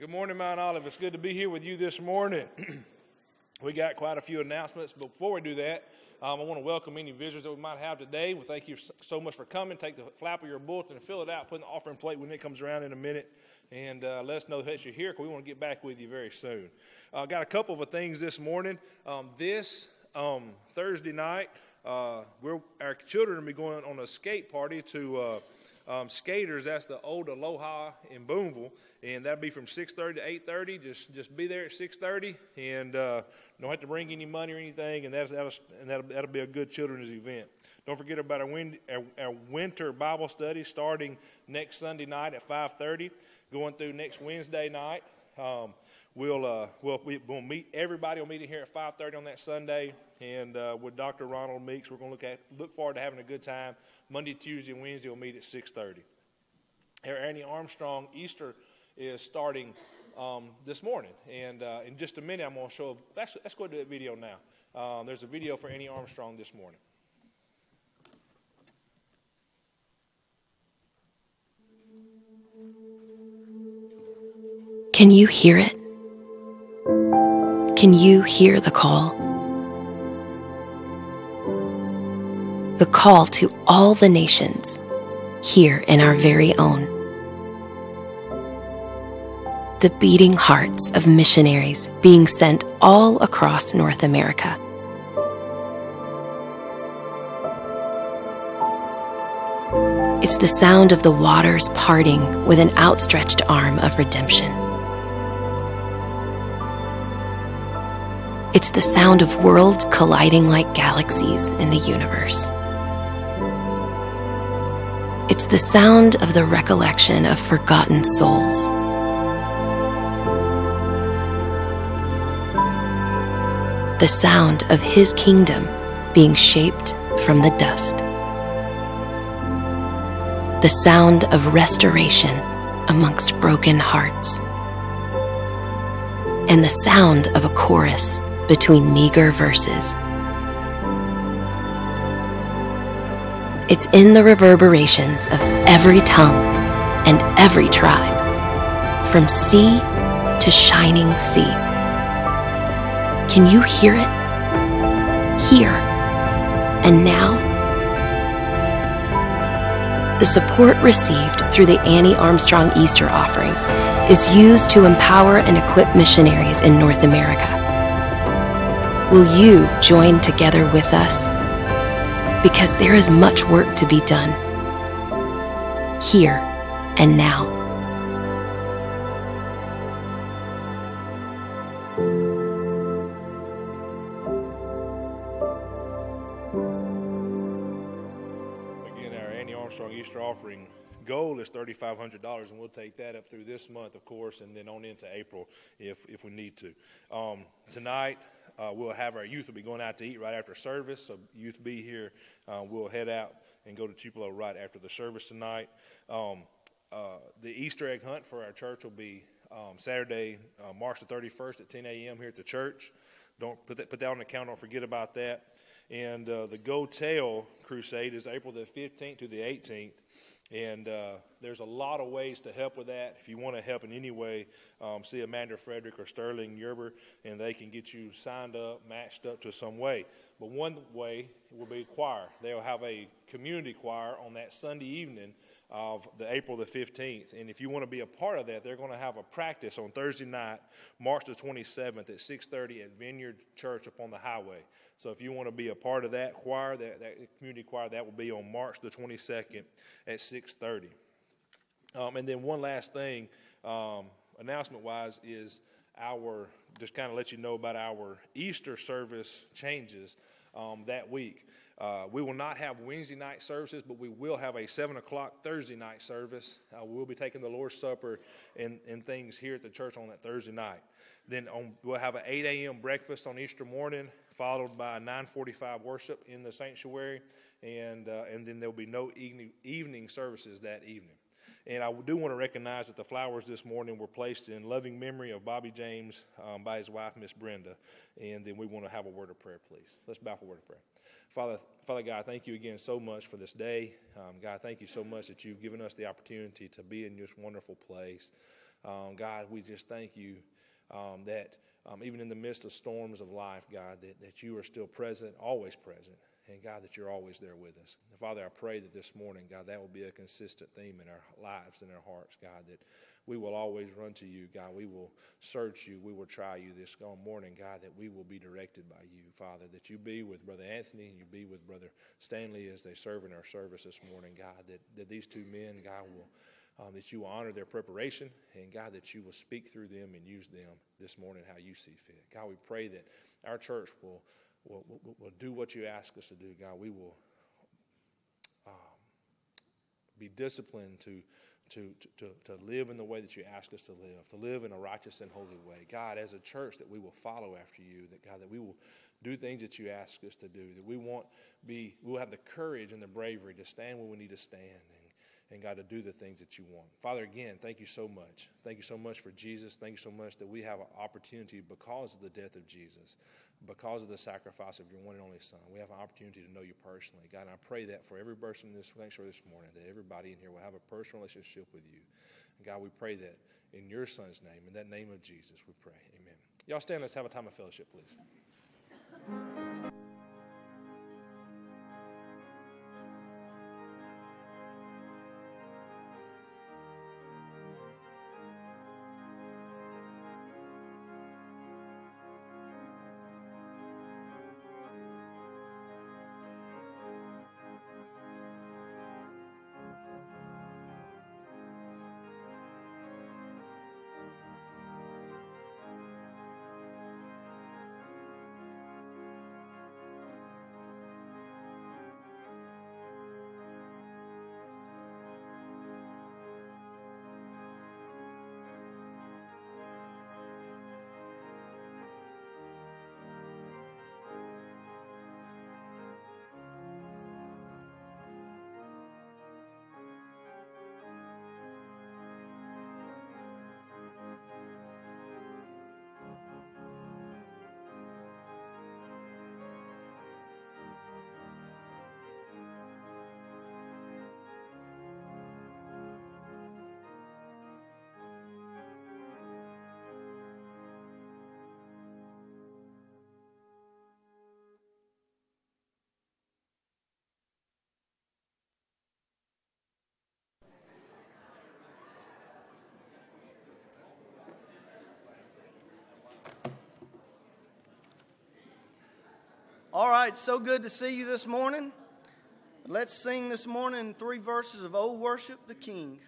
Good morning, Mount Olive. It's good to be here with you this morning. we got quite a few announcements. Before we do that, um, I want to welcome any visitors that we might have today. We thank you so much for coming. Take the flap of your bulletin and fill it out. Put in the offering plate when it comes around in a minute. And uh, let us know that you're here because we want to get back with you very soon. I uh, got a couple of things this morning. Um, this um, Thursday night, uh, we're, our children will be going on a skate party to uh, um, skaters. That's the old Aloha in Boonville, and that'll be from 6:30 to 8:30. Just just be there at 6:30, and uh, don't have to bring any money or anything. And that's that'll, and that'll, that'll be a good children's event. Don't forget about our, wind, our, our winter Bible study starting next Sunday night at 5:30, going through next Wednesday night. Um, we'll uh, we'll we'll meet everybody. will meet here at 5:30 on that Sunday, and uh, with Dr. Ronald Meeks, we're going to look at look forward to having a good time. Monday, Tuesday, and Wednesday we'll meet at 6:30. Here, Annie Armstrong Easter is starting um, this morning, and uh, in just a minute I'm going to show. Let's, let's go to that video now. Um, there's a video for Annie Armstrong this morning. Can you hear it? Can you hear the call? The call to all the nations here in our very own. The beating hearts of missionaries being sent all across North America. It's the sound of the waters parting with an outstretched arm of redemption. It's the sound of worlds colliding like galaxies in the universe. It's the sound of the recollection of forgotten souls. The sound of His kingdom being shaped from the dust. The sound of restoration amongst broken hearts. And the sound of a chorus between meager verses. It's in the reverberations of every tongue and every tribe, from sea to shining sea. Can you hear it? Here and now? The support received through the Annie Armstrong Easter offering is used to empower and equip missionaries in North America. Will you join together with us? Because there is much work to be done. Here and now. Again, our Annie Armstrong Easter offering goal is $3,500, and we'll take that up through this month, of course, and then on into April if, if we need to. Um, tonight, uh, we'll have our youth will be going out to eat right after service. So youth be here. Uh, we'll head out and go to Tupelo right after the service tonight. Um, uh, the Easter egg hunt for our church will be um, Saturday, uh, March the 31st at 10 a.m. here at the church. Don't put that, put that on the calendar. Don't forget about that. And uh, the Go Tell Crusade is April the 15th to the 18th. And uh, there's a lot of ways to help with that. If you want to help in any way, um, see Amanda Frederick or Sterling Yerber, and they can get you signed up, matched up to some way. But one way will be choir. They'll have a community choir on that Sunday evening of the April the 15th. And if you want to be a part of that, they're going to have a practice on Thursday night, March the 27th at 6:30 at Vineyard Church upon the highway. So if you want to be a part of that choir, that, that community choir, that will be on March the 22nd at 6:30. Um, and then one last thing, um, announcement-wise, is our just kind of let you know about our Easter service changes um, that week. Uh, we will not have Wednesday night services, but we will have a 7 o'clock Thursday night service. Uh, we'll be taking the Lord's Supper and, and things here at the church on that Thursday night. Then on, we'll have an 8 a.m. breakfast on Easter morning, followed by a 9:45 worship in the sanctuary, and uh, and then there'll be no evening, evening services that evening. And I do want to recognize that the flowers this morning were placed in loving memory of Bobby James um, by his wife, Miss Brenda. And then we want to have a word of prayer, please. Let's bow for a word of prayer. Father, Father God, thank you again so much for this day. Um, God, thank you so much that you've given us the opportunity to be in this wonderful place. Um, God, we just thank you um, that um, even in the midst of storms of life, God, that, that you are still present, always present, and God, that you're always there with us. Father, I pray that this morning, God, that will be a consistent theme in our lives and our hearts, God, that we will always run to you, God. We will search you. We will try you this morning, God, that we will be directed by you, Father, that you be with Brother Anthony and you be with Brother Stanley as they serve in our service this morning, God, that, that these two men, God, will. Um, that you will honor their preparation, and God, that you will speak through them and use them this morning how you see fit. God, we pray that our church will, will, will, will do what you ask us to do. God, we will um, be disciplined to to, to, to live in the way that you ask us to live, to live in a righteous and holy way. God, as a church, that we will follow after you, that God, that we will do things that you ask us to do, that we won't be, we'll have the courage and the bravery to stand where we need to stand and, and God, to do the things that you want. Father, again, thank you so much. Thank you so much for Jesus. Thank you so much that we have an opportunity because of the death of Jesus because of the sacrifice of your one and only Son. We have an opportunity to know you personally. God, and I pray that for every person in this sanctuary this morning, that everybody in here will have a personal relationship with you. And God, we pray that in your Son's name, in that name of Jesus, we pray. Amen. Y'all stand, let's have a time of fellowship, please. All right, so good to see you this morning. Let's sing this morning three verses of Old Worship the King.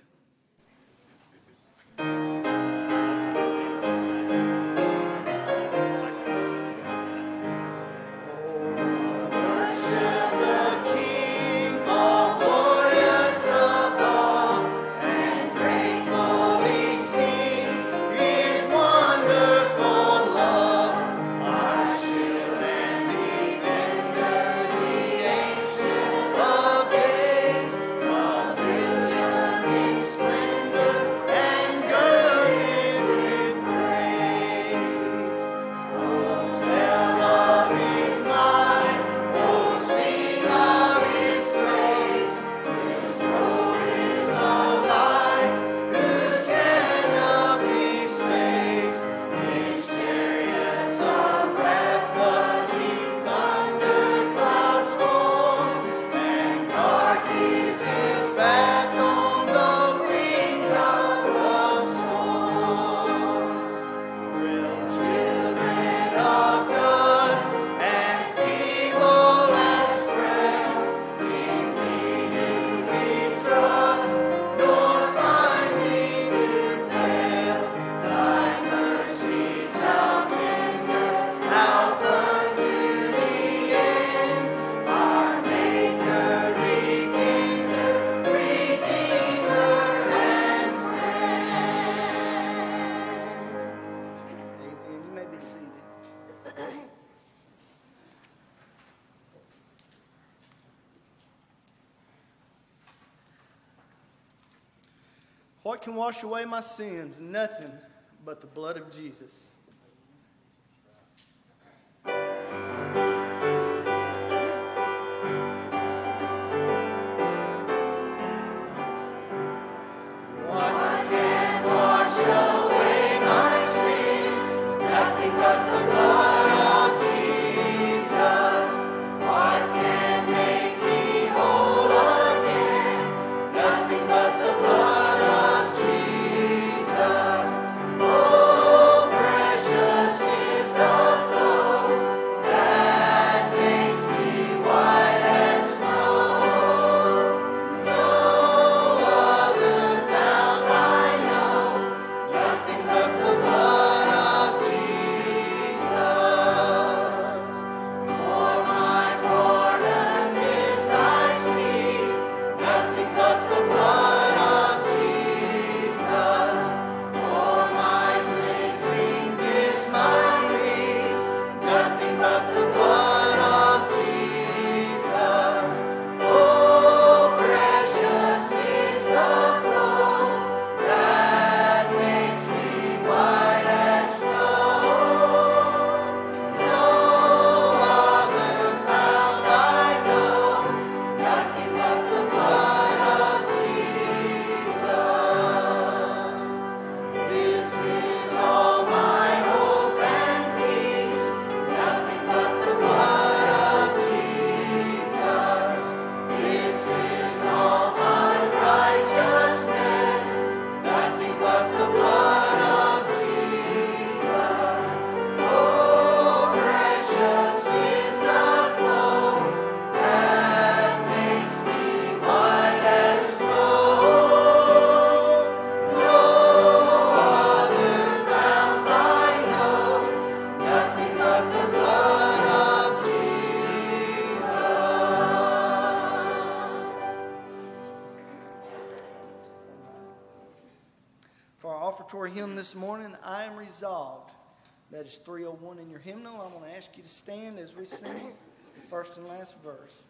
Wash away my sins? Nothing but the blood of Jesus. This morning, I Am Resolved. That is 301 in your hymnal. I want to ask you to stand as we sing the first and last verse.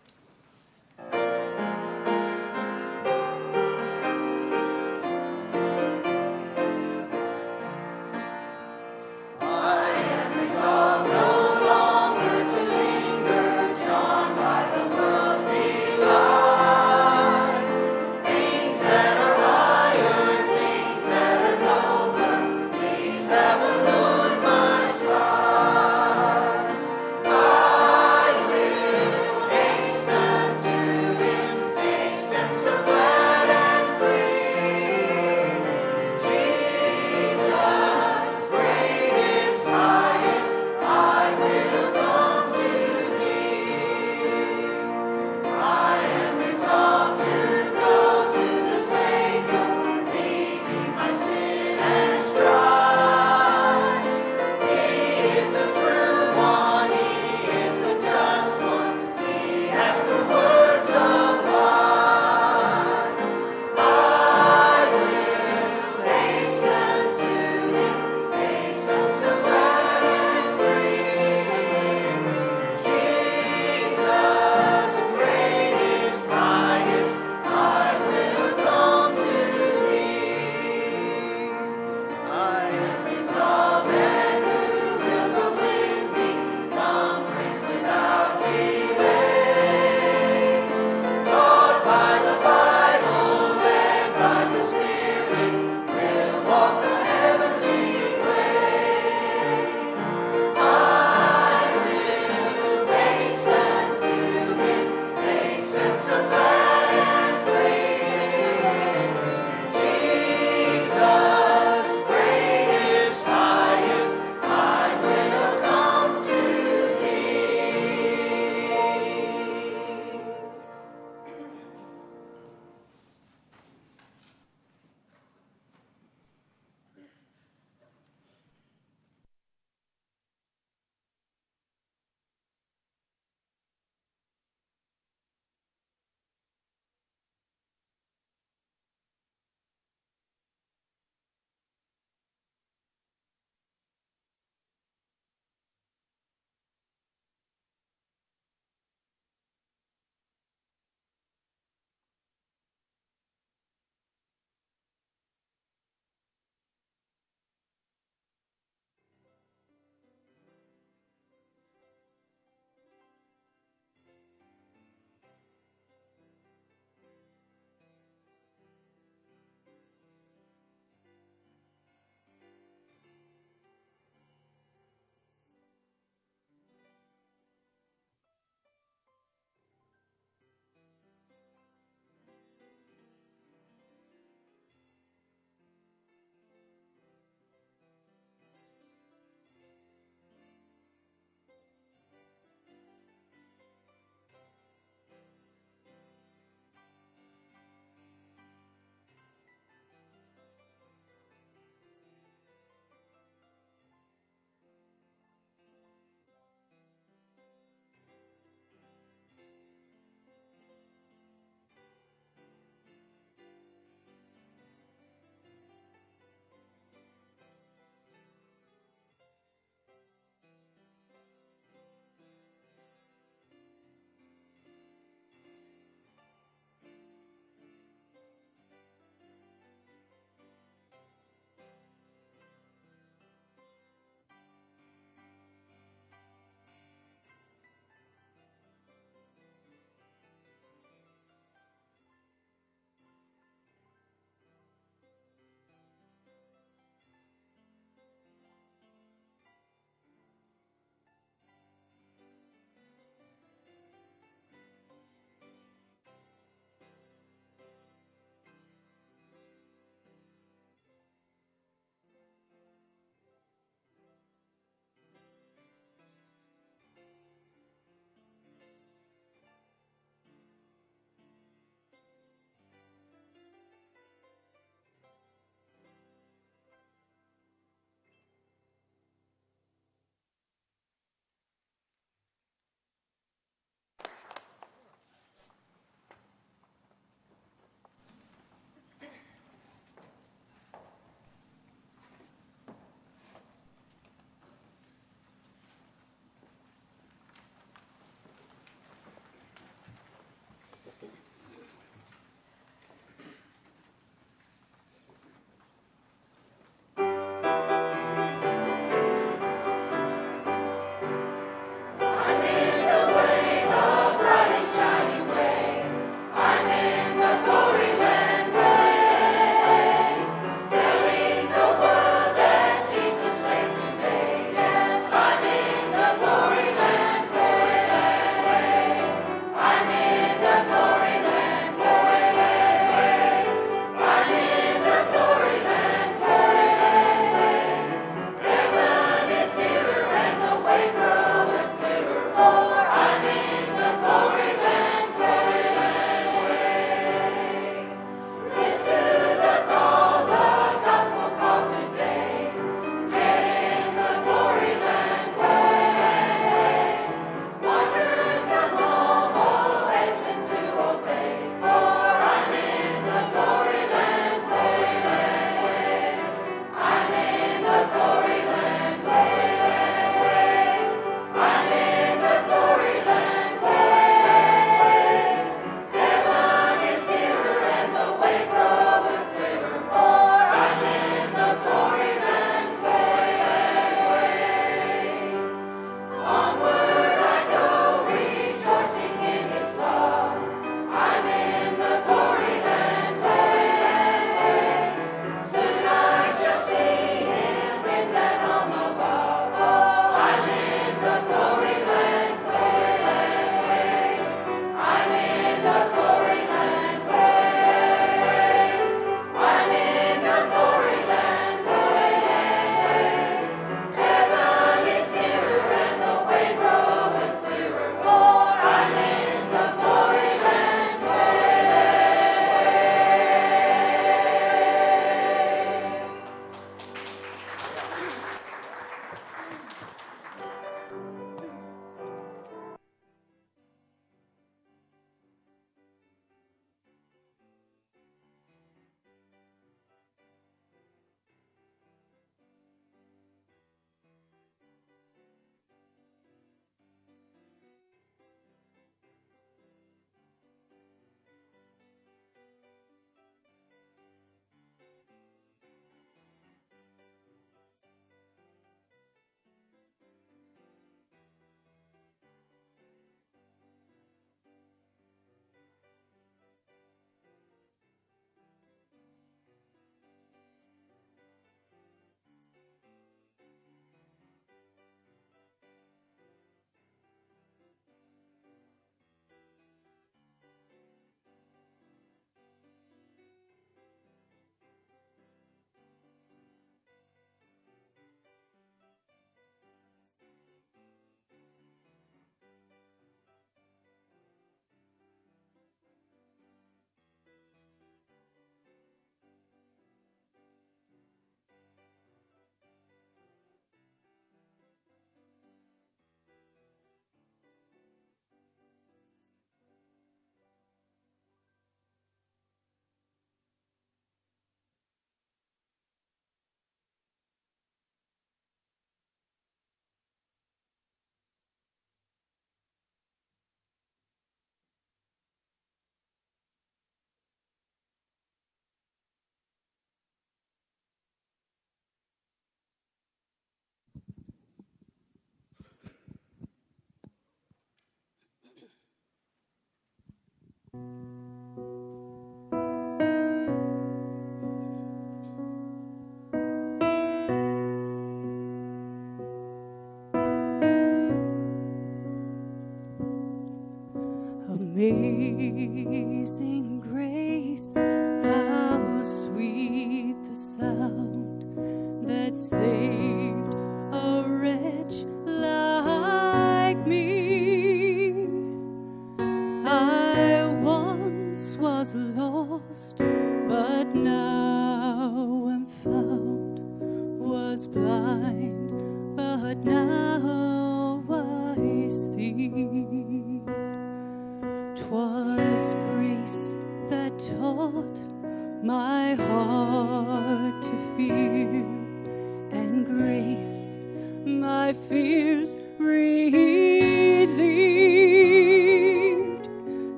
praising.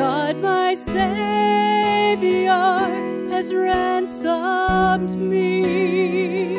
God, my Savior, has ransomed me.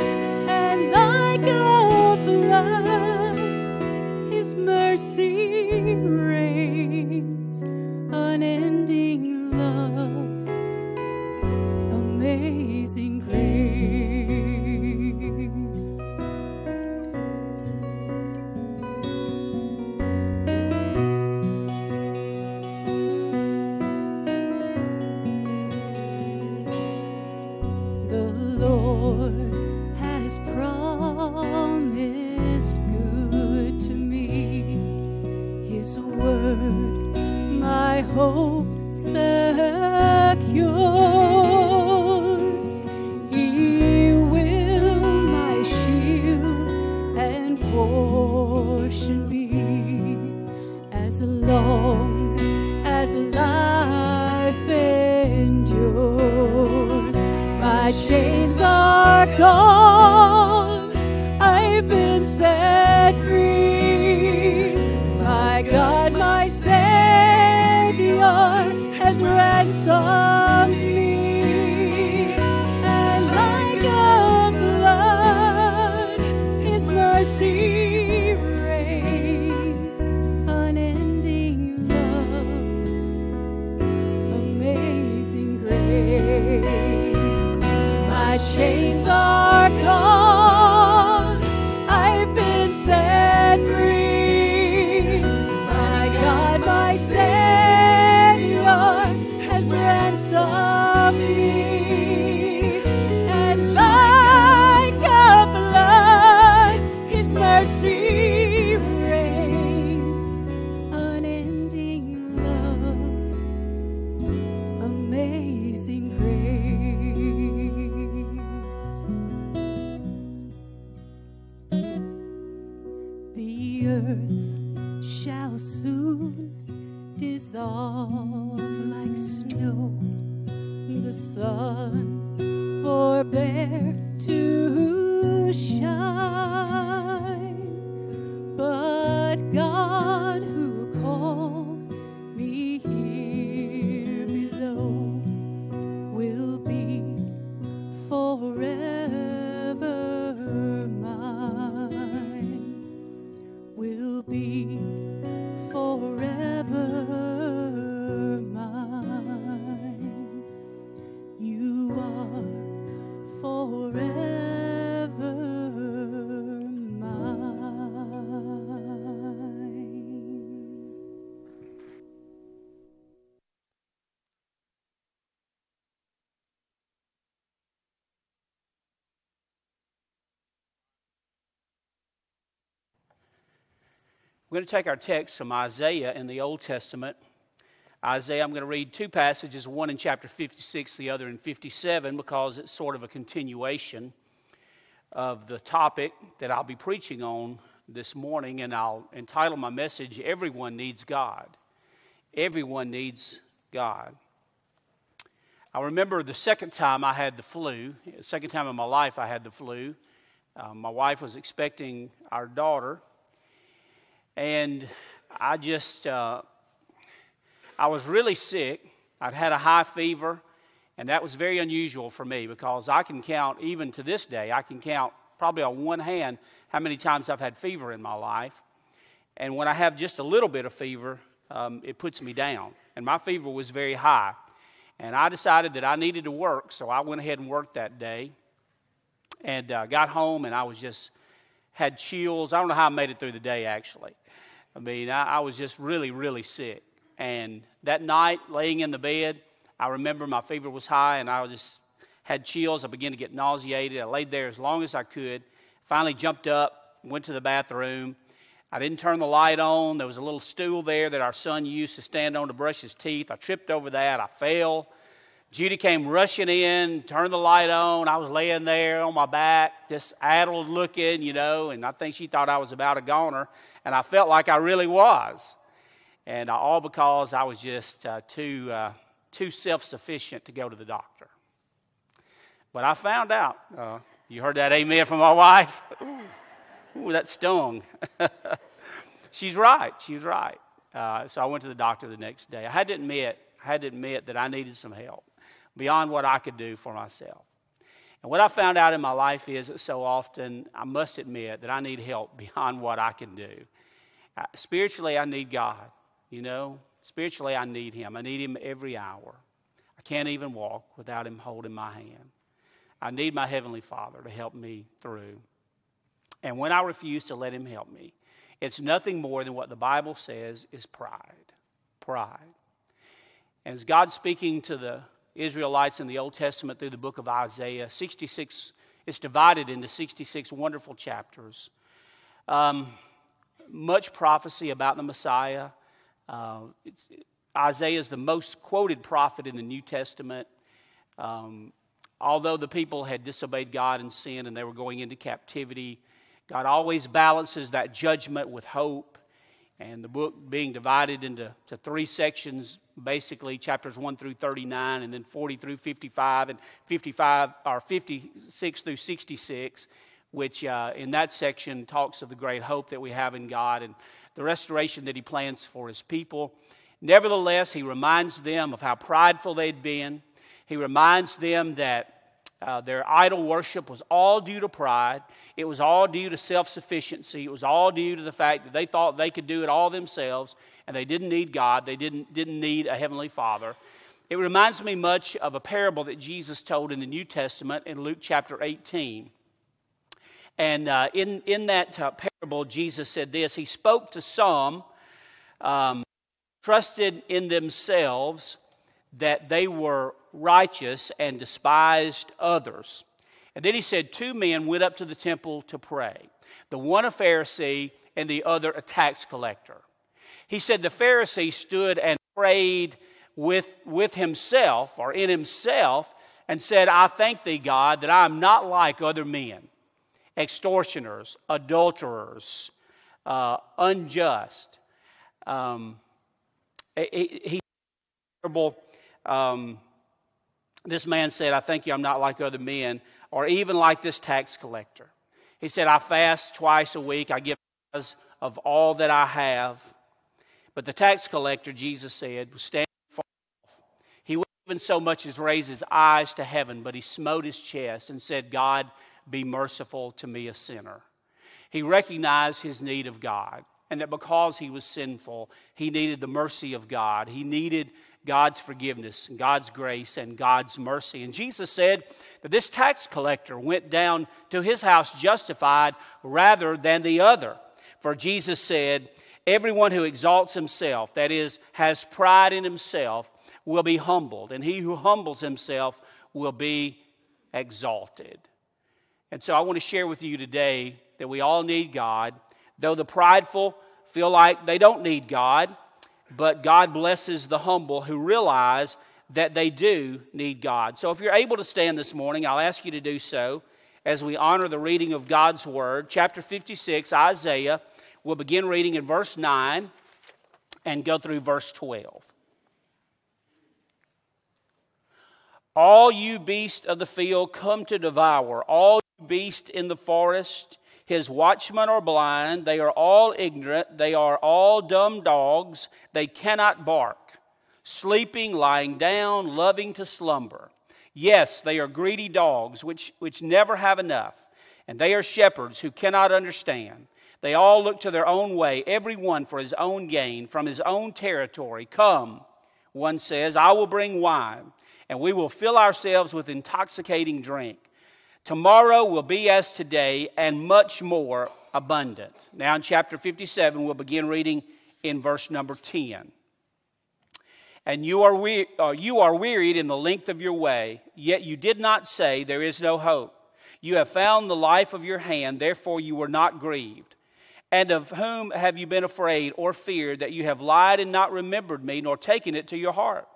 We're going to take our text from Isaiah in the Old Testament. Isaiah, I'm going to read two passages, one in chapter 56, the other in 57, because it's sort of a continuation of the topic that I'll be preaching on this morning, and I'll entitle my message, Everyone Needs God. Everyone Needs God. I remember the second time I had the flu, the second time in my life I had the flu. Uh, my wife was expecting our daughter and I just, uh, I was really sick. I'd had a high fever, and that was very unusual for me because I can count, even to this day, I can count probably on one hand how many times I've had fever in my life. And when I have just a little bit of fever, um, it puts me down. And my fever was very high. And I decided that I needed to work, so I went ahead and worked that day and uh, got home, and I was just had chills. I don't know how I made it through the day, actually. I mean, I, I was just really, really sick. And that night, laying in the bed, I remember my fever was high, and I just had chills. I began to get nauseated. I laid there as long as I could. Finally, jumped up, went to the bathroom. I didn't turn the light on. There was a little stool there that our son used to stand on to brush his teeth. I tripped over that. I fell. Judy came rushing in, turned the light on. I was laying there on my back, just addled looking, you know, and I think she thought I was about a goner, and I felt like I really was. And all because I was just uh, too, uh, too self sufficient to go to the doctor. But I found out. Uh, you heard that amen from my wife? Ooh, that stung. She's right. She's right. Uh, so I went to the doctor the next day. I had to admit, I had to admit that I needed some help beyond what I could do for myself. And what I found out in my life is that so often I must admit that I need help beyond what I can do. Spiritually, I need God. You know, spiritually, I need Him. I need Him every hour. I can't even walk without Him holding my hand. I need my Heavenly Father to help me through. And when I refuse to let Him help me, it's nothing more than what the Bible says is pride. Pride. And as God speaking to the Israelites in the Old Testament through the book of Isaiah, 66, it's divided into 66 wonderful chapters. Um, much prophecy about the Messiah. Uh, Isaiah is the most quoted prophet in the New Testament. Um, although the people had disobeyed God and sinned and they were going into captivity, God always balances that judgment with hope. And the book being divided into to three sections, basically chapters 1 through 39, and then 40 through 55, and 55 or 56 through 66, which uh, in that section talks of the great hope that we have in God and the restoration that He plans for His people. Nevertheless, He reminds them of how prideful they'd been. He reminds them that uh, their idol worship was all due to pride. It was all due to self sufficiency. It was all due to the fact that they thought they could do it all themselves and they didn't need God. They didn't, didn't need a heavenly Father. It reminds me much of a parable that Jesus told in the New Testament in Luke chapter 18. And uh, in, in that uh, parable, Jesus said this He spoke to some, um, trusted in themselves that they were righteous and despised others. And then he said, Two men went up to the temple to pray the one a Pharisee and the other a tax collector. He said, The Pharisee stood and prayed with, with himself or in himself and said, I thank thee, God, that I am not like other men, extortioners, adulterers, uh, unjust. Um, he, he um, this man said, I thank you, I'm not like other men, or even like this tax collector. He said, I fast twice a week, I give of all that I have. But the tax collector, Jesus said, was standing far off. He wouldn't even so much as raise his eyes to heaven, but he smote his chest and said, God, be merciful to me, a sinner. He recognized his need of God, and that because he was sinful, he needed the mercy of God. He needed God's forgiveness and God's grace and God's mercy. And Jesus said that this tax collector went down to his house justified rather than the other. For Jesus said, Everyone who exalts himself, that is, has pride in himself, will be humbled, and he who humbles himself will be exalted. And so I want to share with you today that we all need God. Though the prideful feel like they don't need God, but God blesses the humble who realize that they do need God. So if you're able to stand this morning, I'll ask you to do so as we honor the reading of God's Word. Chapter 56, Isaiah. We'll begin reading in verse 9 and go through verse 12. All you beasts of the field come to devour, all you beasts in the forest his watchmen are blind. They are all ignorant. They are all dumb dogs. They cannot bark. Sleeping, lying down, loving to slumber. Yes, they are greedy dogs, which, which never have enough. and they are shepherds who cannot understand. They all look to their own way, every one for his own gain, from his own territory. Come, one says, I will bring wine, and we will fill ourselves with intoxicating drink. Tomorrow will be as today, and much more abundant. Now, in chapter 57, we'll begin reading in verse number 10. And you are, we- uh, you are wearied in the length of your way, yet you did not say, There is no hope. You have found the life of your hand, therefore you were not grieved. And of whom have you been afraid or feared that you have lied and not remembered me, nor taken it to your heart?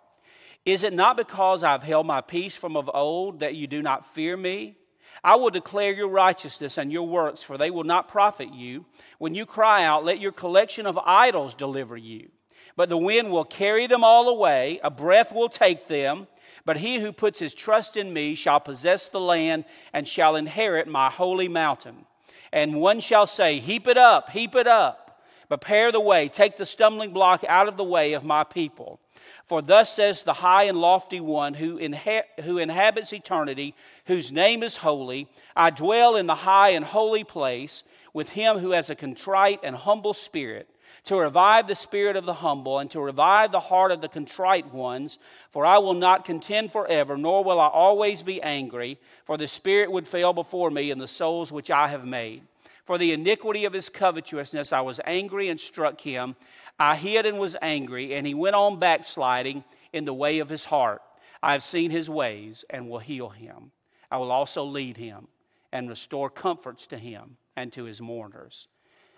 Is it not because I've held my peace from of old that you do not fear me? I will declare your righteousness and your works, for they will not profit you. When you cry out, let your collection of idols deliver you. But the wind will carry them all away, a breath will take them. But he who puts his trust in me shall possess the land and shall inherit my holy mountain. And one shall say, Heap it up, heap it up, prepare the way, take the stumbling block out of the way of my people. For thus says the high and lofty one who, inha- who inhabits eternity, whose name is holy I dwell in the high and holy place with him who has a contrite and humble spirit to revive the spirit of the humble and to revive the heart of the contrite ones. For I will not contend forever, nor will I always be angry, for the spirit would fail before me in the souls which I have made. For the iniquity of his covetousness I was angry and struck him. I hid and was angry, and he went on backsliding in the way of his heart. I have seen his ways and will heal him. I will also lead him and restore comforts to him and to his mourners.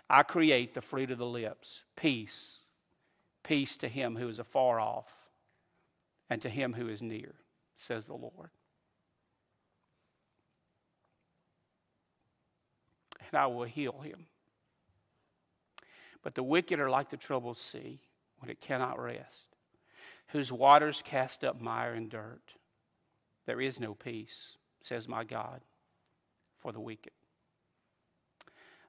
I create the fruit of the lips, peace, peace to him who is afar off and to him who is near, says the Lord. And I will heal him. But the wicked are like the troubled sea when it cannot rest, whose waters cast up mire and dirt. There is no peace, says my God, for the wicked.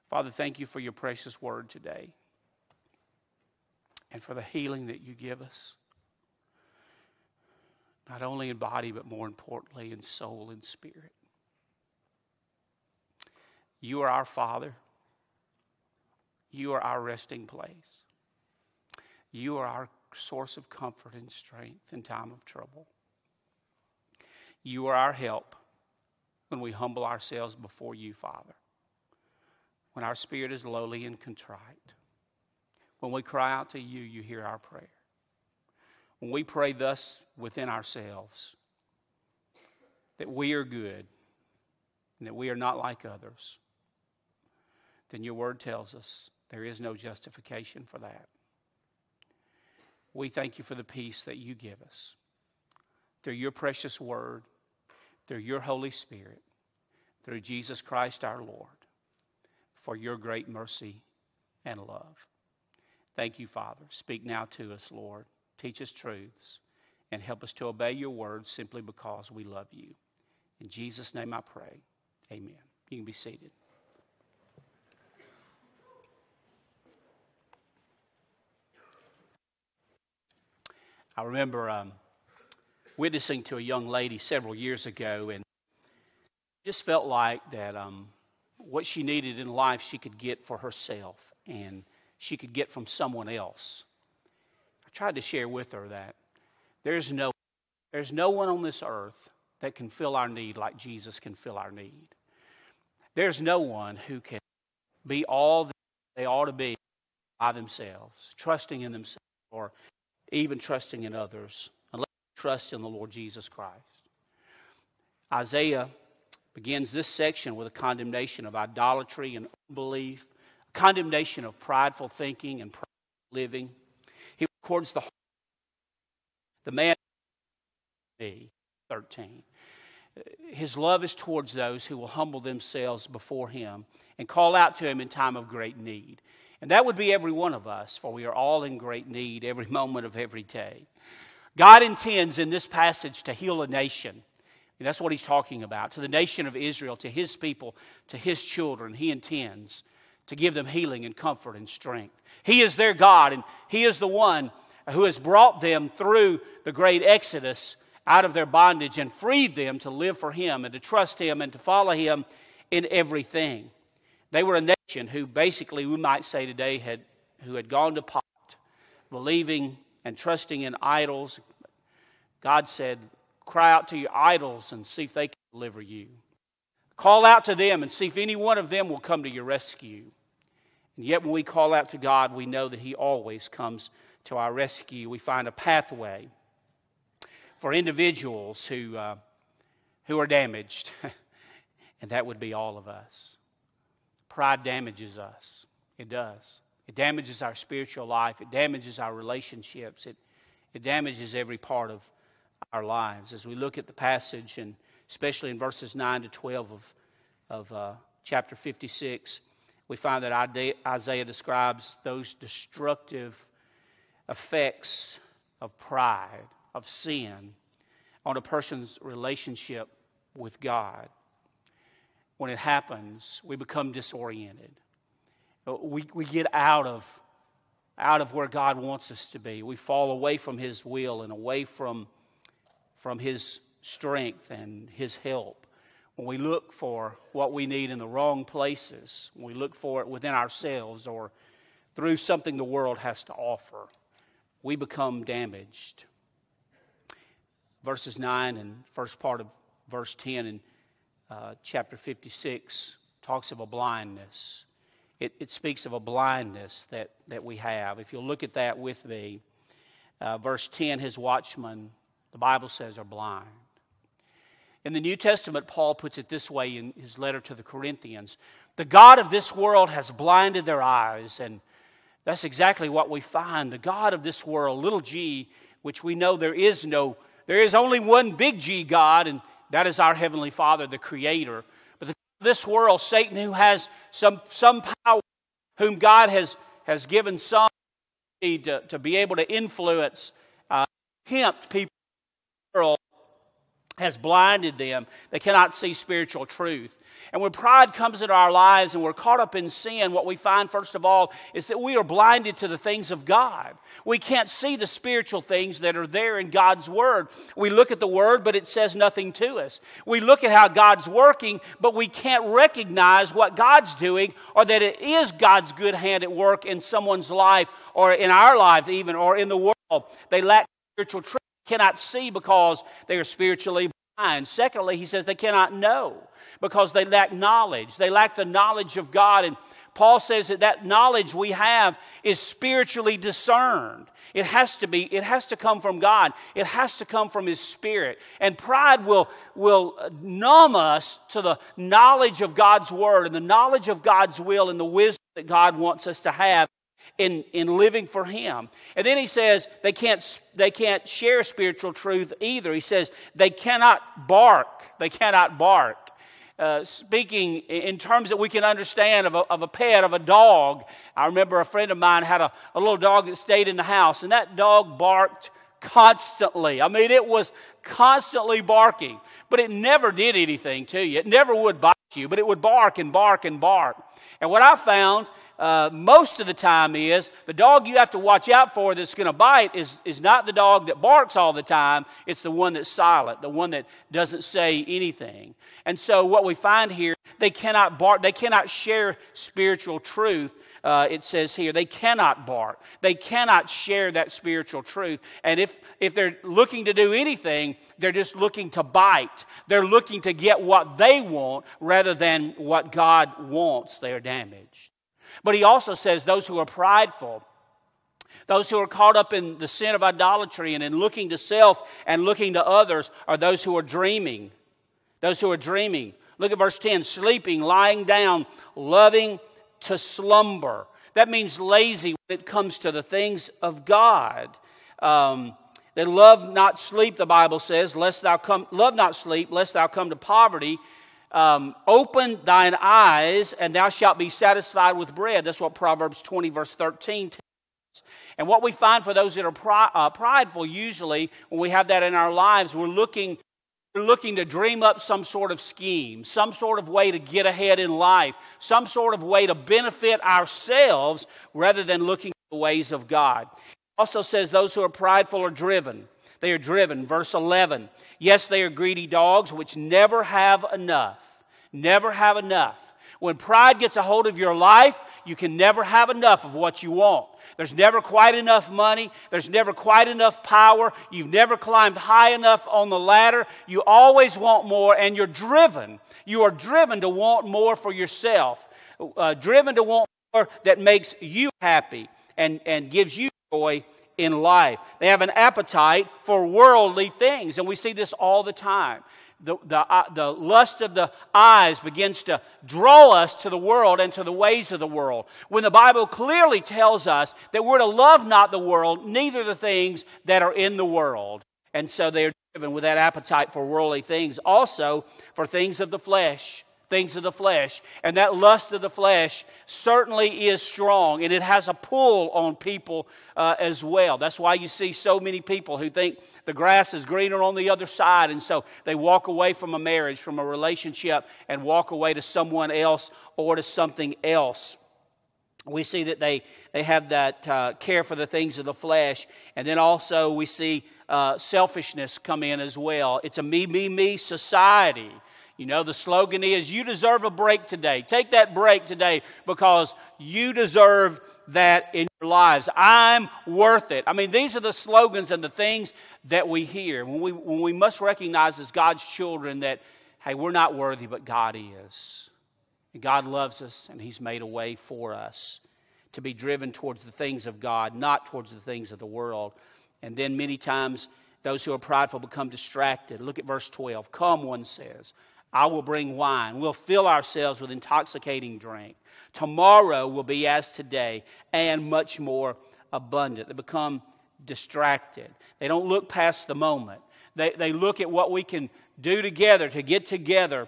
Father, thank you for your precious word today and for the healing that you give us, not only in body, but more importantly in soul and spirit. You are our Father. You are our resting place. You are our source of comfort and strength in time of trouble. You are our help when we humble ourselves before you, Father. When our spirit is lowly and contrite. When we cry out to you, you hear our prayer. When we pray thus within ourselves, that we are good and that we are not like others, then your word tells us there is no justification for that. We thank you for the peace that you give us through your precious word, through your Holy Spirit, through Jesus Christ our Lord, for your great mercy and love. Thank you, Father. Speak now to us, Lord. Teach us truths and help us to obey your word simply because we love you. In Jesus' name I pray. Amen. You can be seated. I remember um, witnessing to a young lady several years ago, and just felt like that um, what she needed in life she could get for herself, and she could get from someone else. I tried to share with her that there's no, there's no one on this earth that can fill our need like Jesus can fill our need. There's no one who can be all that they ought to be by themselves, trusting in themselves, or even trusting in others, unless you trust in the Lord Jesus Christ. Isaiah begins this section with a condemnation of idolatry and unbelief, a condemnation of prideful thinking and prideful living. He records the the man me 13 his love is towards those who will humble themselves before him and call out to him in time of great need and that would be every one of us, for we are all in great need every moment of every day. God intends in this passage to heal a nation. And that's what he's talking about. To the nation of Israel, to his people, to his children, he intends to give them healing and comfort and strength. He is their God, and he is the one who has brought them through the great Exodus out of their bondage and freed them to live for him and to trust him and to follow him in everything. They were a who basically, we might say today, had, who had gone to pot, believing and trusting in idols. God said, Cry out to your idols and see if they can deliver you. Call out to them and see if any one of them will come to your rescue. And yet, when we call out to God, we know that He always comes to our rescue. We find a pathway for individuals who, uh, who are damaged, and that would be all of us. Pride damages us. It does. It damages our spiritual life, it damages our relationships, it, it damages every part of our lives. As we look at the passage, and especially in verses 9 to 12 of, of uh, chapter 56, we find that Isaiah describes those destructive effects of pride, of sin, on a person's relationship with God. When it happens, we become disoriented. Uh, we, we get out of, out of where God wants us to be. We fall away from His will and away from from His strength and His help. When we look for what we need in the wrong places, when we look for it within ourselves or through something the world has to offer, we become damaged. Verses 9 and first part of verse 10 in uh, chapter 56 talks of a blindness. It, it, speaks of a blindness that, that we have. If you'll look at that with me, uh, verse 10 his watchmen the Bible says, are blind. In the New Testament, Paul puts it this way in his letter to the Corinthians The God of this world has blinded their eyes. And that's exactly what we find. The God of this world, little g, which we know there is no, there is only one big G God, and that is our Heavenly Father, the Creator. But the this world, Satan, who has some, some power, whom God has, has given some to, to be able to influence, uh, tempt people has blinded them. They cannot see spiritual truth. And when pride comes into our lives and we're caught up in sin, what we find, first of all, is that we are blinded to the things of God. We can't see the spiritual things that are there in God's Word. We look at the Word, but it says nothing to us. We look at how God's working, but we can't recognize what God's doing or that it is God's good hand at work in someone's life or in our lives, even, or in the world. They lack spiritual truth cannot see because they are spiritually blind. Secondly, he says they cannot know because they lack knowledge. They lack the knowledge of God. And Paul says that that knowledge we have is spiritually discerned. It has to be, it has to come from God. It has to come from His Spirit. And pride will, will numb us to the knowledge of God's Word and the knowledge of God's will and the wisdom that God wants us to have in, in living for Him. And then he says they can't, they can't share spiritual truth either. He says they cannot bark. They cannot bark. Uh, speaking in terms that we can understand of a, of a pet, of a dog. I remember a friend of mine had a, a little dog that stayed in the house, and that dog barked constantly. I mean, it was constantly barking, but it never did anything to you. It never would bite you, but it would bark and bark and bark. And what I found uh, most of the time is the dog you have to watch out for that's going to bite is, is not the dog that barks all the time, it's the one that's silent, the one that doesn't say anything. And so, what we find here, they cannot bark, they cannot share spiritual truth. Uh, it says here. They cannot bark. They cannot share that spiritual truth. And if if they're looking to do anything they're just looking to bite. They're looking to get what they want rather than what god wants they're damaged but he also says those who are prideful, those who are caught up in the sin of idolatry and in looking to self and looking to others are those who are dreaming. Those who are dreaming. Look at verse 10 sleeping, lying down, loving to slumber. That means lazy when it comes to the things of God. Um, they love not sleep, the Bible says, lest thou come, love not sleep, lest thou come to poverty um, open thine eyes and thou shalt be satisfied with bread. That's what Proverbs 20, verse 13 tells us. And what we find for those that are pri- uh, prideful, usually, when we have that in our lives, we're looking, we're looking to dream up some sort of scheme, some sort of way to get ahead in life, some sort of way to benefit ourselves rather than looking at the ways of God. Also says those who are prideful are driven. They are driven. Verse 11. Yes, they are greedy dogs which never have enough. Never have enough. When pride gets a hold of your life, you can never have enough of what you want. There's never quite enough money. There's never quite enough power. You've never climbed high enough on the ladder. You always want more, and you're driven. You are driven to want more for yourself, uh, driven to want more that makes you happy and, and gives you joy in life. They have an appetite for worldly things, and we see this all the time the, the, uh, the lust of the eyes begins to draw us to the world and to the ways of the world. When the Bible clearly tells us that we're to love not the world, neither the things that are in the world. And so they're driven with that appetite for worldly things, also for things of the flesh things of the flesh. And that lust of the flesh certainly is strong, and it has a pull on people uh, as well. That's why you see so many people who think the grass is greener on the other side, and so they walk away from a marriage, from a relationship, and walk away to someone else or to something else. We see that they, they have that uh, care for the things of the flesh. And then also we see uh, selfishness come in as well. It's a me, me, me society. You know, the slogan is, You deserve a break today. Take that break today because you deserve that in your lives. I'm worth it. I mean, these are the slogans and the things that we hear when we, when we must recognize as God's children that, hey, we're not worthy, but God is. And God loves us, and He's made a way for us to be driven towards the things of God, not towards the things of the world. And then many times, those who are prideful become distracted. Look at verse 12. Come, one says. I will bring wine. We'll fill ourselves with intoxicating drink. Tomorrow will be as today and much more abundant. They become distracted. They don't look past the moment. They, they look at what we can do together to get together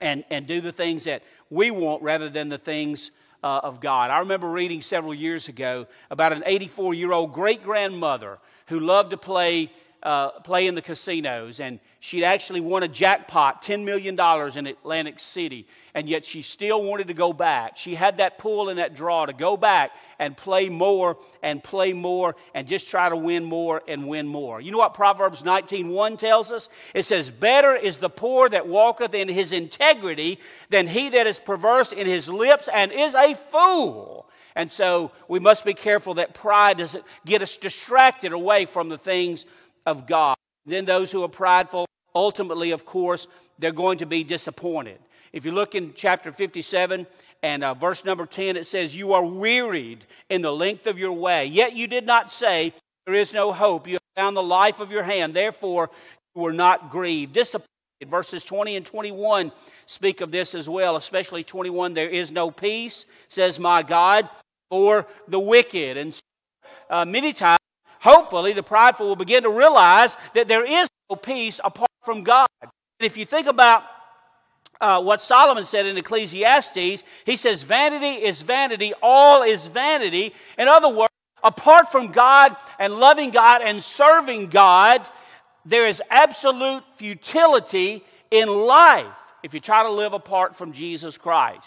and, and do the things that we want rather than the things uh, of God. I remember reading several years ago about an 84 year old great grandmother who loved to play uh, play in the casinos, and she'd actually won a jackpot, $10 million in Atlantic City, and yet she still wanted to go back. She had that pull and that draw to go back and play more and play more and just try to win more and win more. You know what Proverbs 19:1 tells us? It says, "Better is the poor that walketh in his integrity than he that is perverse in his lips and is a fool." And so we must be careful that pride doesn't get us distracted away from the things of God. Then those who are prideful, ultimately, of course, they're going to be disappointed. If you look in chapter 57 and uh, verse number 10, it says, You are wearied in the length of your way, yet you did not say, There is no hope. You have found the life of your hand, therefore you were not grieved. Disappointed. Verses 20 and 21 speak of this as well, especially 21. There is no peace, says my God, for the wicked. And uh, many times, hopefully the prideful will begin to realize that there is no peace apart from God. And if you think about uh, what Solomon said in Ecclesiastes, he says, Vanity is vanity, all is vanity. In other words, apart from God and loving God and serving God, there is absolute futility in life if you try to live apart from Jesus Christ.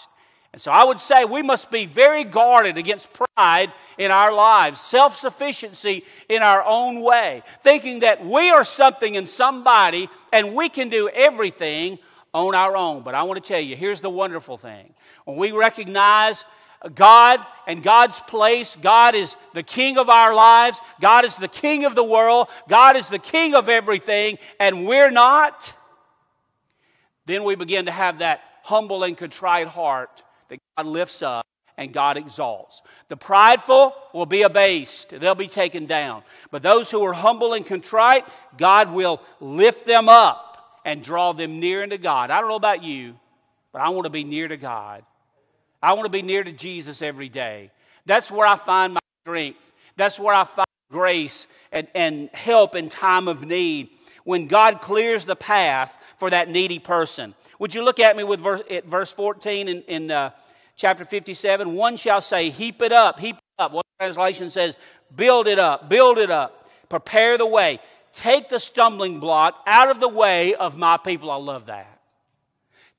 And so I would say we must be very guarded against pride in our lives, self sufficiency in our own way, thinking that we are something and somebody and we can do everything on our own. But I want to tell you here's the wonderful thing. When we recognize God and God's place, God is the king of our lives, God is the king of the world, God is the king of everything, and we're not, then we begin to have that humble and contrite heart that God lifts up and God exalts. The prideful will be abased, they'll be taken down. But those who are humble and contrite, God will lift them up and draw them near unto God. I don't know about you, but I want to be near to God. I want to be near to Jesus every day. That's where I find my strength. That's where I find grace and, and help in time of need. When God clears the path for that needy person. Would you look at me with verse, at verse 14 in, in uh, chapter 57? One shall say, Heap it up, heap it up. One translation says, Build it up, build it up, prepare the way. Take the stumbling block out of the way of my people. I love that.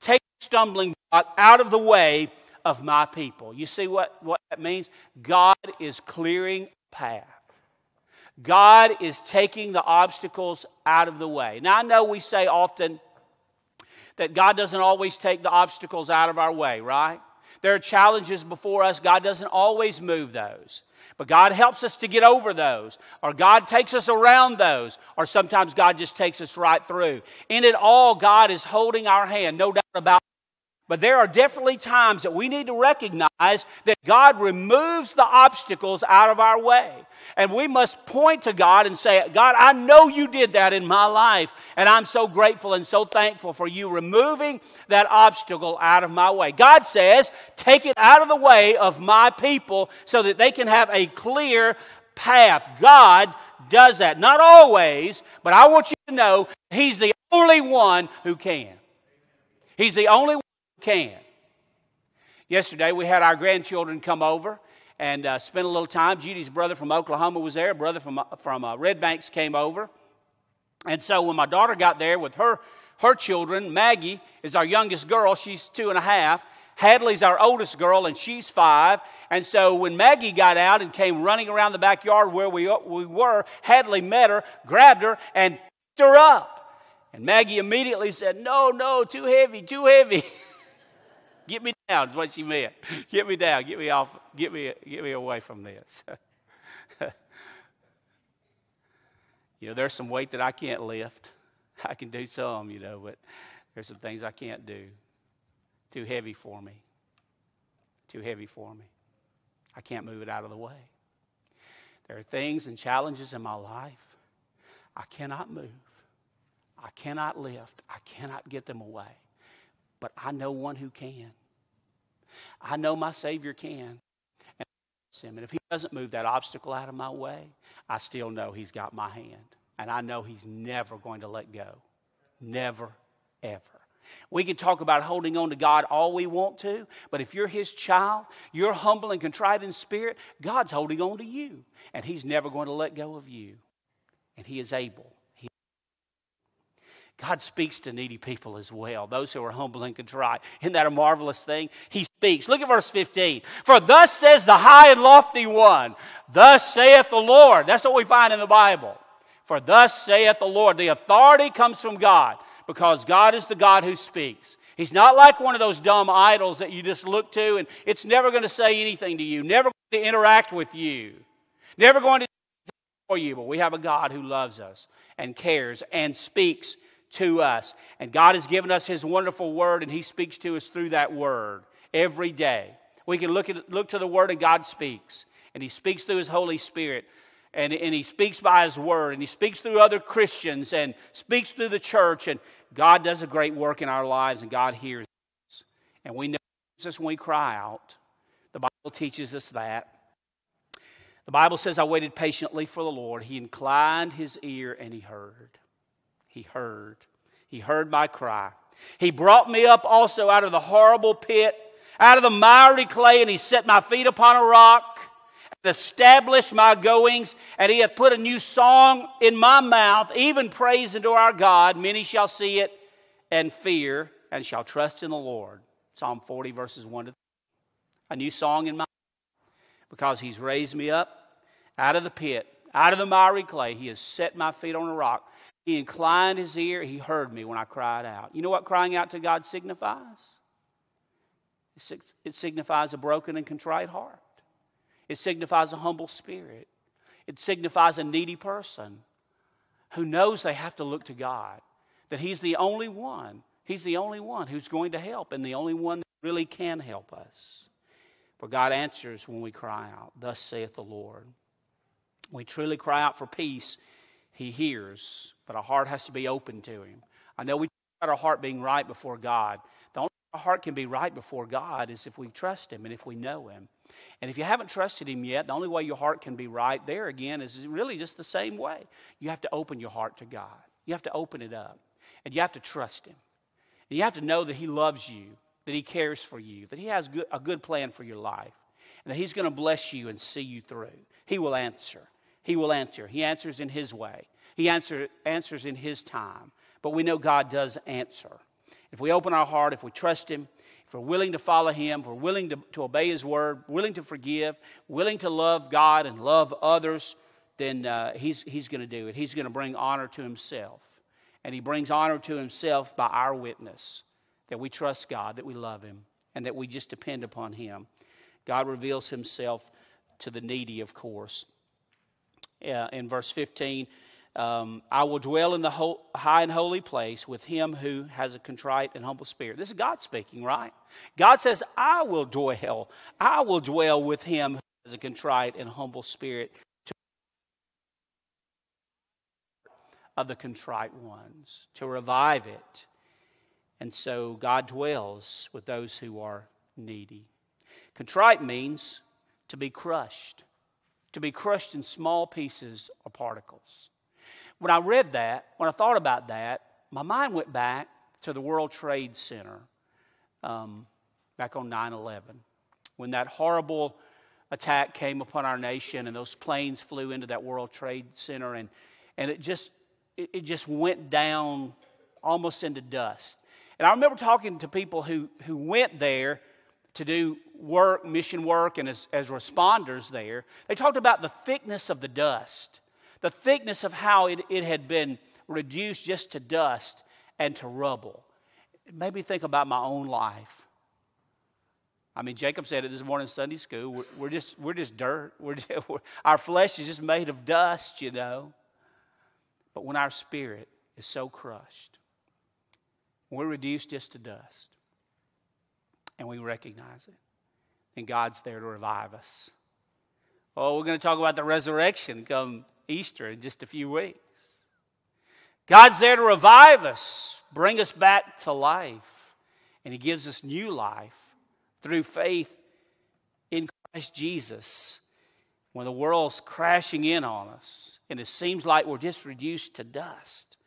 Take the stumbling block out of the way of my people. You see what, what that means? God is clearing a path. God is taking the obstacles out of the way. Now, I know we say often, that God doesn't always take the obstacles out of our way, right? There are challenges before us. God doesn't always move those. But God helps us to get over those, or God takes us around those, or sometimes God just takes us right through. In it all, God is holding our hand, no doubt about. But there are definitely times that we need to recognize that God removes the obstacles out of our way. And we must point to God and say, God, I know you did that in my life. And I'm so grateful and so thankful for you removing that obstacle out of my way. God says, take it out of the way of my people so that they can have a clear path. God does that. Not always, but I want you to know He's the only one who can. He's the only can. Yesterday, we had our grandchildren come over and uh, spend a little time. Judy's brother from Oklahoma was there. A brother from, from uh, Red Banks came over. And so when my daughter got there with her, her children, Maggie is our youngest girl. She's two and a half. Hadley's our oldest girl, and she's five. And so when Maggie got out and came running around the backyard where we, we were, Hadley met her, grabbed her, and picked her up. And Maggie immediately said, No, no, too heavy, too heavy. get me down, is what she meant. Get me down, get me off, get me, get me away from this. you know, there's some weight that I can't lift. I can do some, you know, but there's some things I can't do. Too heavy for me. Too heavy for me. I can't move it out of the way. There are things and challenges in my life I cannot move. I cannot lift. I cannot get them away. But I know one who can. I know my Savior can. And if He doesn't move that obstacle out of my way, I still know He's got my hand. And I know He's never going to let go. Never, ever. We can talk about holding on to God all we want to, but if you're His child, you're humble and contrite in spirit, God's holding on to you. And He's never going to let go of you. And He is able. God speaks to needy people as well, those who are humble and contrite. Isn't that a marvelous thing? He speaks. Look at verse 15. For thus says the high and lofty one, thus saith the Lord. That's what we find in the Bible. For thus saith the Lord. The authority comes from God because God is the God who speaks. He's not like one of those dumb idols that you just look to and it's never going to say anything to you, never going to interact with you, never going to do for you. But we have a God who loves us and cares and speaks to us. And God has given us His wonderful word, and He speaks to us through that word every day. We can look, at, look to the word, and God speaks. And He speaks through His Holy Spirit. And, and He speaks by His word. And He speaks through other Christians and speaks through the church. And God does a great work in our lives, and God hears us. And we know Jesus when we cry out. The Bible teaches us that. The Bible says, I waited patiently for the Lord. He inclined his ear and he heard. He heard. He heard my cry. He brought me up also out of the horrible pit, out of the miry clay, and he set my feet upon a rock, and established my goings, and he hath put a new song in my mouth, even praise unto our God. Many shall see it and fear, and shall trust in the Lord. Psalm 40, verses 1 to 3. A new song in my because he's raised me up out of the pit, out of the miry clay. He has set my feet on a rock. He inclined his ear. He heard me when I cried out. You know what crying out to God signifies? It signifies a broken and contrite heart. It signifies a humble spirit. It signifies a needy person who knows they have to look to God, that He's the only one. He's the only one who's going to help and the only one that really can help us. For God answers when we cry out, Thus saith the Lord. We truly cry out for peace, He hears but our heart has to be open to Him. I know we talk about our heart being right before God. The only way our heart can be right before God is if we trust Him and if we know Him. And if you haven't trusted Him yet, the only way your heart can be right there again is really just the same way. You have to open your heart to God, you have to open it up, and you have to trust Him. And you have to know that He loves you, that He cares for you, that He has a good plan for your life, and that He's going to bless you and see you through. He will answer. He will answer. He answers in His way. He answer, answers in His time. But we know God does answer. If we open our heart, if we trust Him, if we're willing to follow Him, if we're willing to, to obey His word, willing to forgive, willing to love God and love others, then uh, He's, he's going to do it. He's going to bring honor to Himself. And he brings honor to himself by our witness that we trust God, that we love him, and that we just depend upon him. God reveals himself to the needy, of course. Uh, in verse 15, um, I will dwell in the ho- high and holy place with him who has a contrite and humble spirit. This is God speaking, right? God says, I will dwell. I will dwell with him who has a contrite and humble spirit. Of the contrite ones, to revive it. And so God dwells with those who are needy. Contrite means to be crushed, to be crushed in small pieces or particles. When I read that, when I thought about that, my mind went back to the World Trade Center um, back on 9 11, when that horrible attack came upon our nation and those planes flew into that World Trade Center and, and it just it, it just went down almost into dust. And I remember talking to people who, who went there to do work, mission work, and as, as responders there. They talked about the thickness of the dust, the thickness of how it, it had been reduced just to dust and to rubble. It made me think about my own life. I mean, Jacob said it this morning in Sunday school. We're, we're just, we're just dirt. We're, we're, our flesh is just made of dust, you know. But when our spirit is so crushed, we're reduced just to dust, and we recognize it, then God's there to revive us. Oh, we're going to talk about the resurrection come Easter in just a few weeks. God's there to revive us, bring us back to life, and He gives us new life through faith in Christ Jesus. When the world's crashing in on us and it seems like we're just reduced to dust,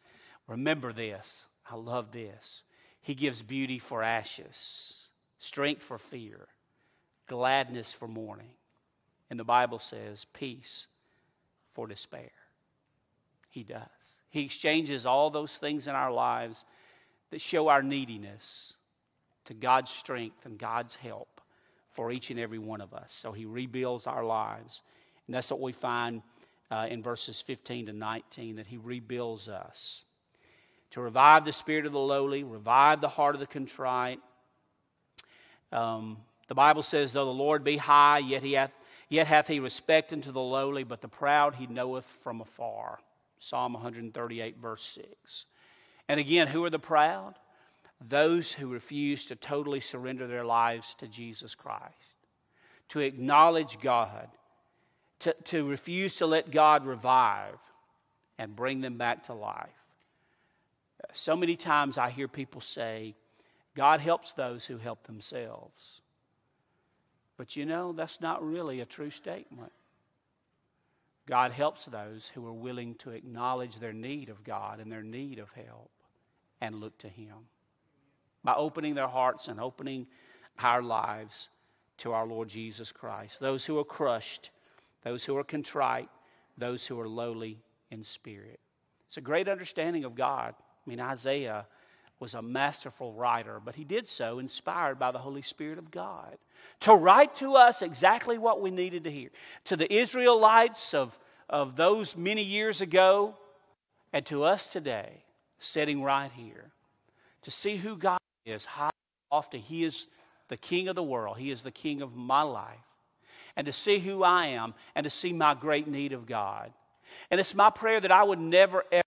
remember this. I love this. He gives beauty for ashes, strength for fear, gladness for mourning. And the Bible says peace for despair. He does. He exchanges all those things in our lives that show our neediness to God's strength and God's help for each and every one of us. So he rebuilds our lives. And that's what we find uh, in verses 15 to 19 that he rebuilds us. To revive the spirit of the lowly, revive the heart of the contrite. Um, the Bible says, though the Lord be high, yet, he hath, yet hath he respect unto the lowly, but the proud he knoweth from afar. Psalm 138, verse 6. And again, who are the proud? Those who refuse to totally surrender their lives to Jesus Christ, to acknowledge God, to, to refuse to let God revive and bring them back to life. So many times I hear people say, God helps those who help themselves. But you know, that's not really a true statement. God helps those who are willing to acknowledge their need of God and their need of help and look to Him by opening their hearts and opening our lives to our Lord Jesus Christ. Those who are crushed, those who are contrite, those who are lowly in spirit. It's a great understanding of God. I mean, Isaiah was a masterful writer, but he did so inspired by the Holy Spirit of God to write to us exactly what we needed to hear. To the Israelites of, of those many years ago, and to us today, sitting right here, to see who God is, how often He is the King of the world, He is the King of my life, and to see who I am, and to see my great need of God. And it's my prayer that I would never ever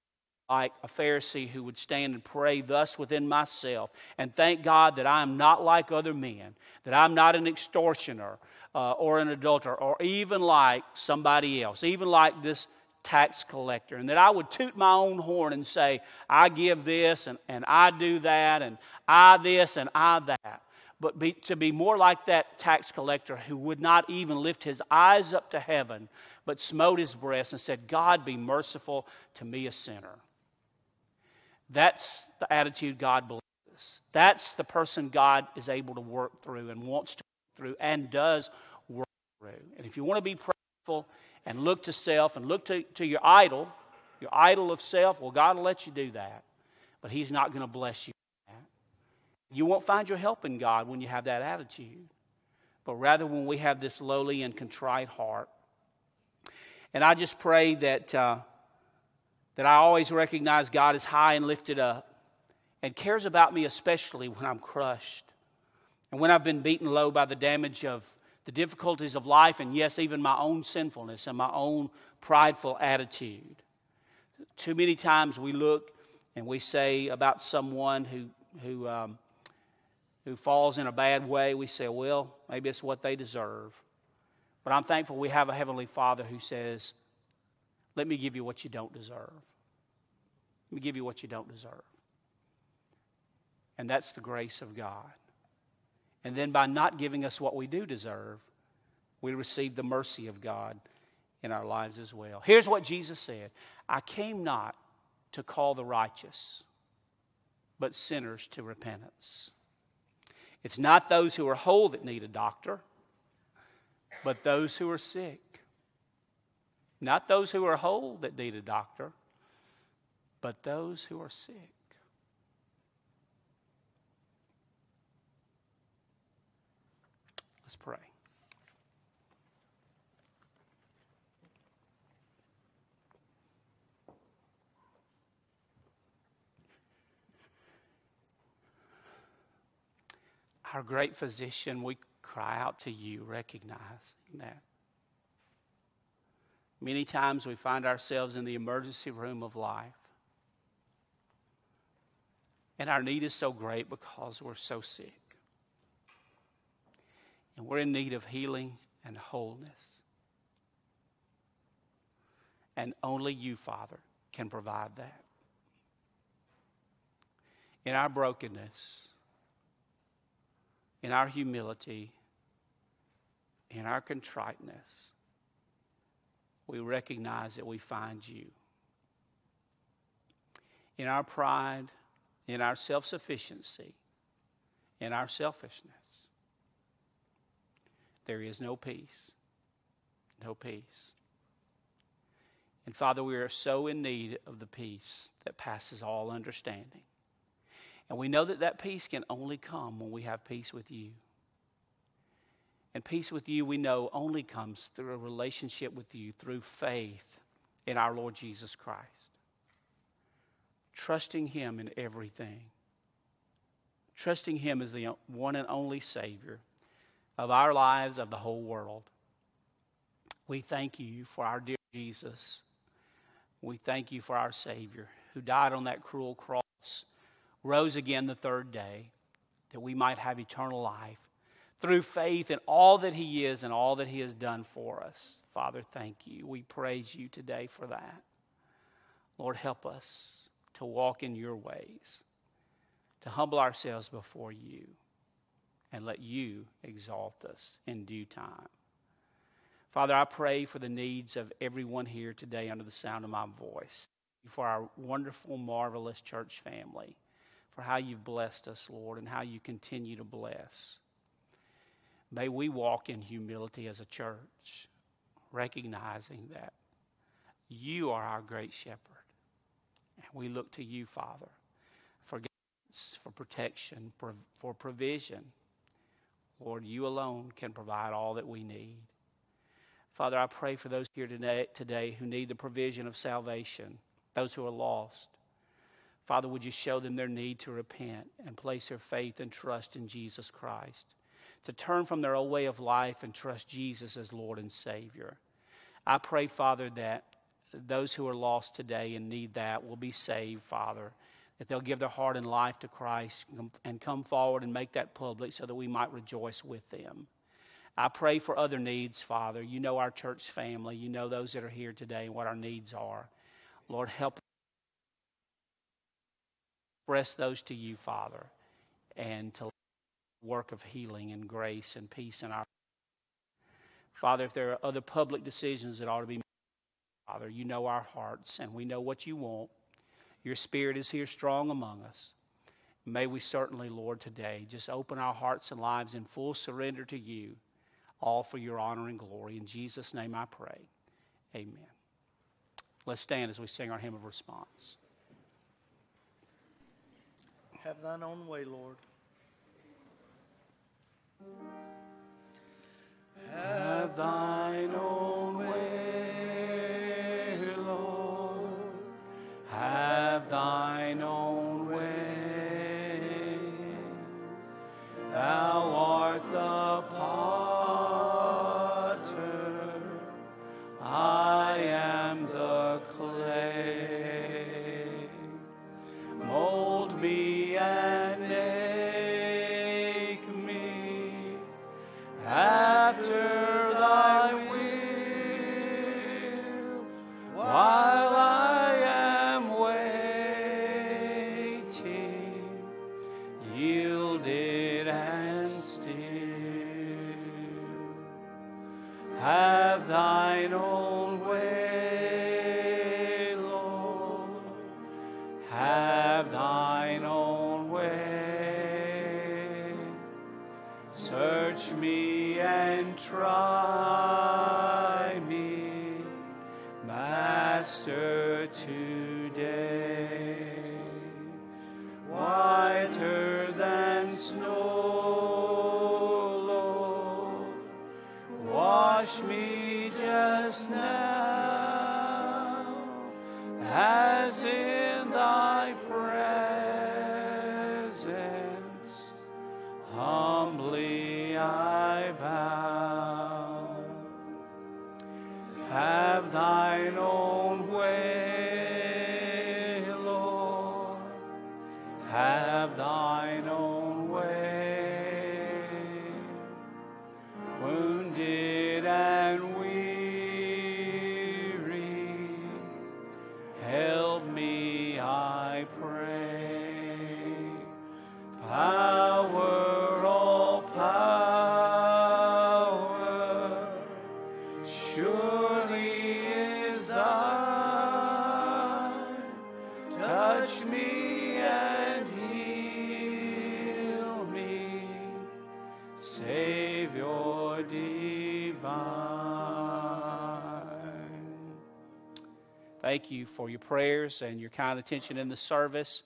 like a Pharisee who would stand and pray thus within myself and thank God that I am not like other men, that I'm not an extortioner uh, or an adulterer, or even like somebody else, even like this tax collector, and that I would toot my own horn and say, I give this and, and I do that and I this and I that. But be, to be more like that tax collector who would not even lift his eyes up to heaven, but smote his breast and said, God be merciful to me, a sinner. That's the attitude God believes. That's the person God is able to work through and wants to work through and does work through. And if you want to be prideful and look to self and look to, to your idol, your idol of self, well, God will let you do that. But He's not going to bless you. You won't find your help in God when you have that attitude, but rather when we have this lowly and contrite heart. And I just pray that. Uh, that I always recognize God is high and lifted up and cares about me, especially when I'm crushed and when I've been beaten low by the damage of the difficulties of life, and yes, even my own sinfulness and my own prideful attitude. Too many times we look and we say about someone who, who, um, who falls in a bad way, we say, well, maybe it's what they deserve. But I'm thankful we have a Heavenly Father who says, let me give you what you don't deserve. Let me give you what you don't deserve. And that's the grace of God. And then by not giving us what we do deserve, we receive the mercy of God in our lives as well. Here's what Jesus said I came not to call the righteous, but sinners to repentance. It's not those who are whole that need a doctor, but those who are sick. Not those who are whole that need a doctor, but those who are sick. Let's pray. Our great physician, we cry out to you, recognizing that. Many times we find ourselves in the emergency room of life. And our need is so great because we're so sick. And we're in need of healing and wholeness. And only you, Father, can provide that. In our brokenness, in our humility, in our contriteness, we recognize that we find you. In our pride, in our self sufficiency, in our selfishness, there is no peace. No peace. And Father, we are so in need of the peace that passes all understanding. And we know that that peace can only come when we have peace with you. And peace with you, we know, only comes through a relationship with you, through faith in our Lord Jesus Christ. Trusting Him in everything. Trusting Him as the one and only Savior of our lives, of the whole world. We thank you for our dear Jesus. We thank you for our Savior who died on that cruel cross, rose again the third day, that we might have eternal life through faith in all that He is and all that He has done for us. Father, thank you. We praise you today for that. Lord, help us to walk in your ways, to humble ourselves before you, and let you exalt us in due time. Father, I pray for the needs of everyone here today under the sound of my voice, for our wonderful, marvelous church family, for how you've blessed us, Lord, and how you continue to bless. May we walk in humility as a church, recognizing that you are our great shepherd. And we look to you, Father, for guidance, for protection, for provision. Lord, you alone can provide all that we need. Father, I pray for those here today, today who need the provision of salvation, those who are lost. Father, would you show them their need to repent and place their faith and trust in Jesus Christ? To turn from their old way of life and trust Jesus as Lord and Savior. I pray, Father, that those who are lost today and need that will be saved, Father, that they'll give their heart and life to Christ and come forward and make that public so that we might rejoice with them. I pray for other needs, Father. You know our church family. You know those that are here today and what our needs are. Lord, help express those to you, Father, and to work of healing and grace and peace in our Father, if there are other public decisions that ought to be made, Father, you know our hearts and we know what you want. Your spirit is here strong among us. May we certainly, Lord, today just open our hearts and lives in full surrender to you, all for your honor and glory. In Jesus' name I pray. Amen. Let's stand as we sing our hymn of response. Have thine own way, Lord. Have thine own way, You for your prayers and your kind attention in the service.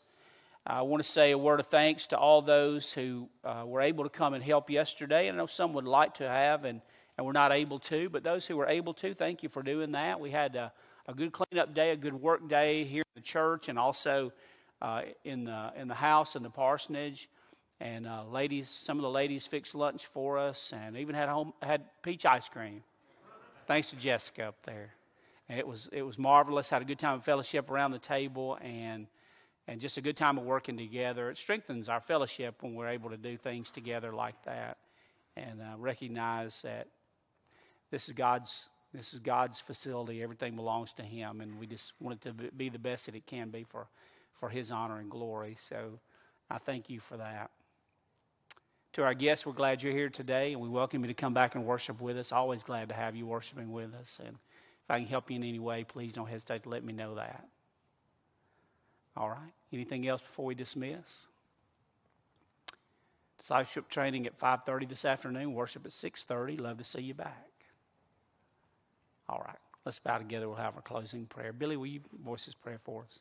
I want to say a word of thanks to all those who uh, were able to come and help yesterday. I know some would like to have and, and were not able to, but those who were able to, thank you for doing that. We had a, a good cleanup day, a good work day here in the church, and also uh, in the in the house in the parsonage. And uh, ladies, some of the ladies fixed lunch for us, and even had home had peach ice cream. Thanks to Jessica up there. It was it was marvelous. Had a good time of fellowship around the table, and and just a good time of working together. It strengthens our fellowship when we're able to do things together like that, and uh, recognize that this is God's this is God's facility. Everything belongs to Him, and we just want it to be the best that it can be for for His honor and glory. So I thank you for that. To our guests, we're glad you're here today, and we welcome you to come back and worship with us. Always glad to have you worshiping with us. And I can help you in any way, please don't hesitate to let me know that. All right. Anything else before we dismiss? Discipleship training at 5:30 this afternoon. Worship at 6:30. Love to see you back. All right. Let's bow together. We'll have our closing prayer. Billy, will you voice this prayer for us?